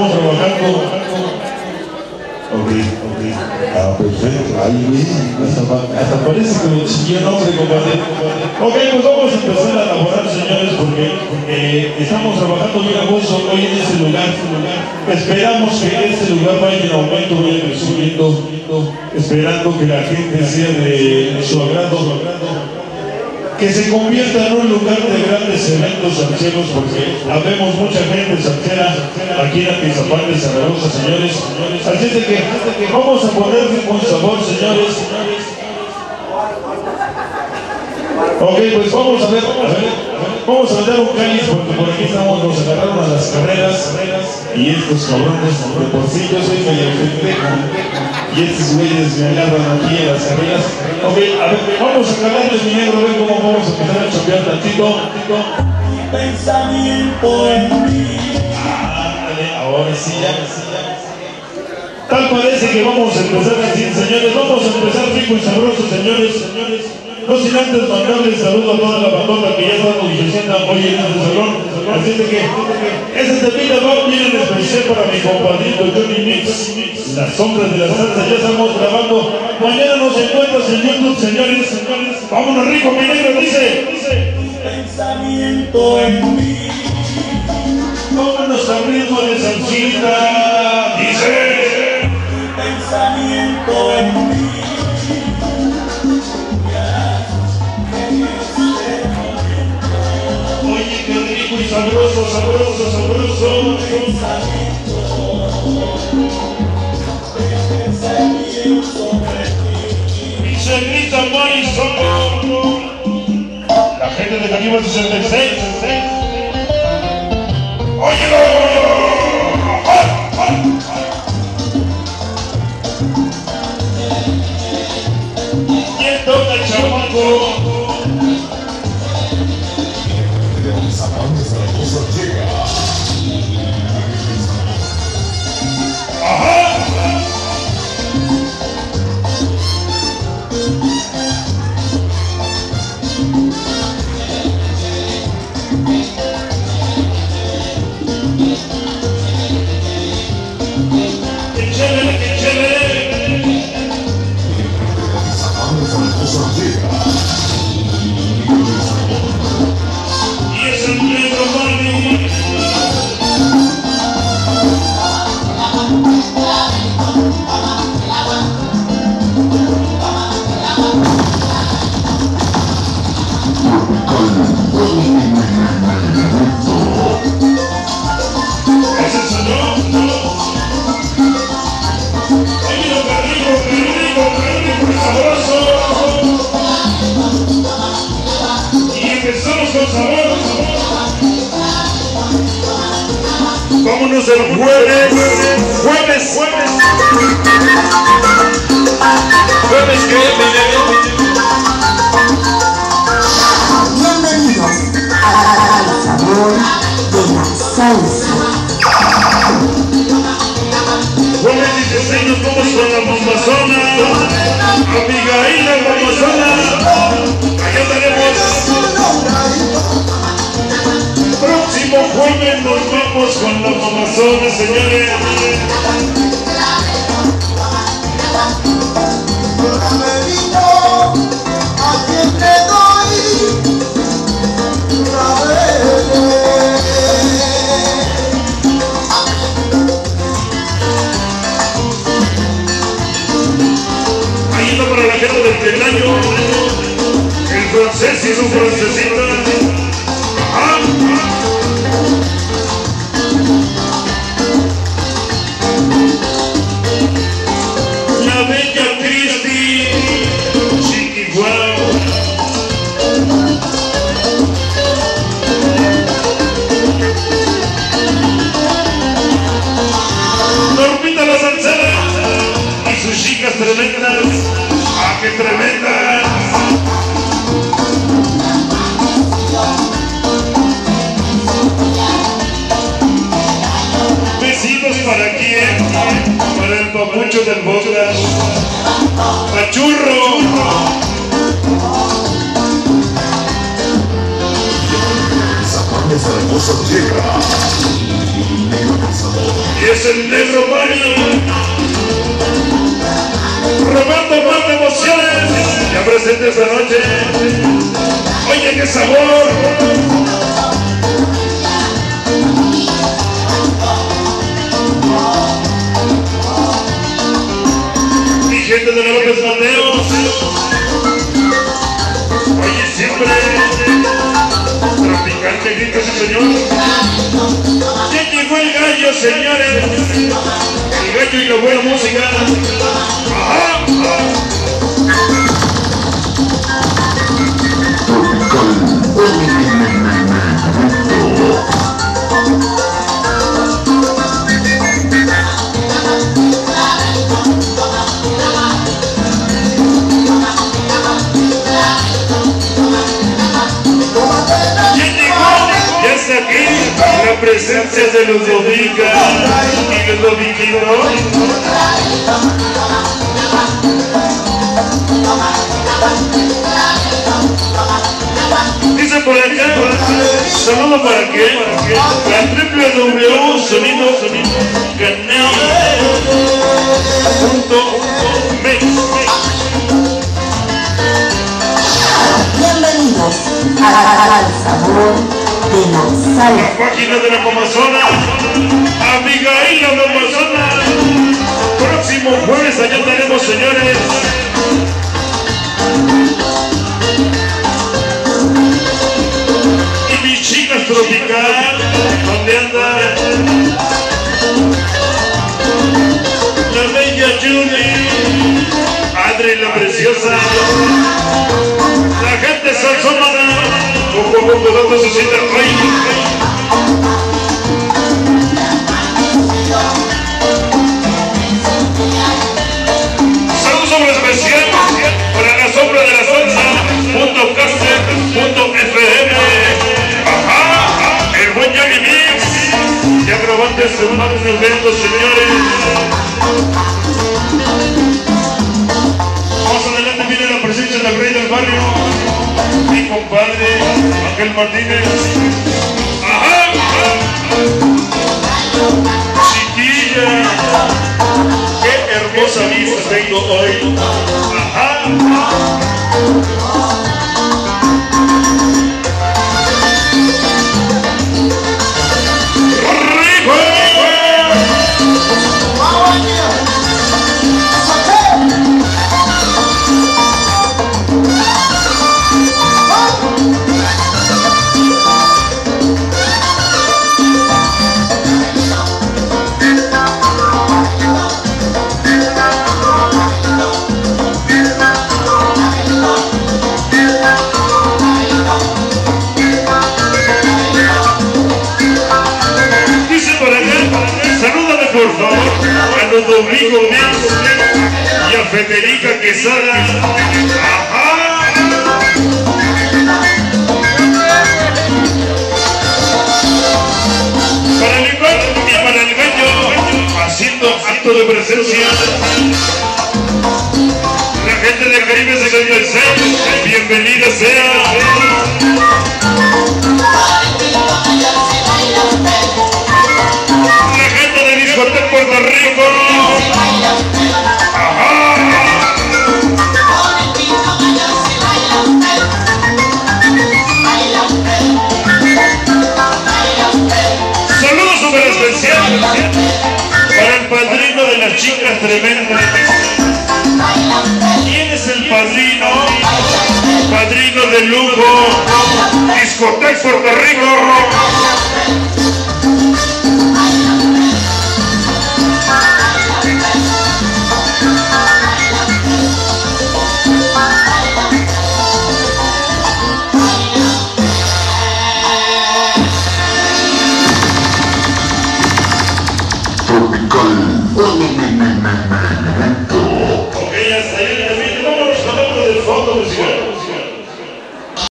estamos trabajando. Ok, ok. Ah, perfecto. Ahí bien. Hasta, hasta parece que lo siguió nombre, compadre. Ok, pues vamos a empezar a elaborar, señores, porque eh, estamos trabajando bien a gusto hoy en este lugar. Esperamos que este lugar vaya en aumento, vaya creciendo, esperando que la gente sea de su agrado que se convierta en un lugar de grandes eventos salseros, porque habemos mucha gente salsera aquí en Atizapán de Zaragoza, señores. Así es de que vamos a ponerle con sabor, señores. Ok, pues vamos a ver, a ver, vamos a dar un cáliz porque por aquí estamos, nos agarraron a las carreras y estos cabrones, de por sí yo soy medio pendejo y estos güeyes me agarran aquí en las carreras. Ok, a ver, vamos a calarle mi negro, a ver cómo vamos a empezar a chopear tantito. tantito. pensamiento en mí. Ándale, ahora sí ya, sí ya. Tal parece que vamos a empezar así, señores. Vamos a empezar rico y sabroso, señores, señores. No sin antes mandarle saludo a toda la bandota que ya está diciendo hoy en este salón. Así de que ese temita va bien en especial para mi compadrito Johnny Mix. Las sombras de la salsa ya estamos grabando. Mañana nos encuentras en YouTube, señores. Vámonos rico, mi negro, dice. Pensamiento en mí. Ritmo de salsita. Sabroso, sabroso, sabroso. Y se grita Marisol. La gente de Caníbal 66. ¡Oye! Vámonos el bombazona, señores. Ahí está para la gente del Peldaño. El francés y su francesita. Tremendas. ¡Ah, qué tremendas! Besitos para quién, para el papucho del Boca, Pachurro. es el negro Mario. Roberto más emociones, ya presente esta noche. Oye, qué sabor. Mi gente de López Mateos. Oye, siempre. Tropical que grita ese señor. Ya llegó el gallo, señores. El gallo y la buena música. Presencia de los Dominica y los Domiquitos. Dice por acá, saludo para qué? La triple W sonido canal punto mix. Bienvenidos al sabor de la La salsa. página de la Comazona, Abigail la Comazona. Próximo jueves allá tenemos, señores. Y mis chicas tropical, ¿dónde anda? La bella Julie, Adri la preciosa. La gente salsómana, poco a poco dando su cita Grabando este un evento, señores. Más adelante viene la presencia del rey del barrio, mi compadre Ángel Martínez. Ajá, chiquilla, qué hermosa vista tengo hoy. Ajá. Domingo Mix y a Federica Quesada. Ajá. Para el igual y para el gallo, haciendo acto de presencia. La gente de Caribe se el cel, bienvenida sea. ¿Quién es el padrino? Padrino de lujo. Discoteca Puerto Rico.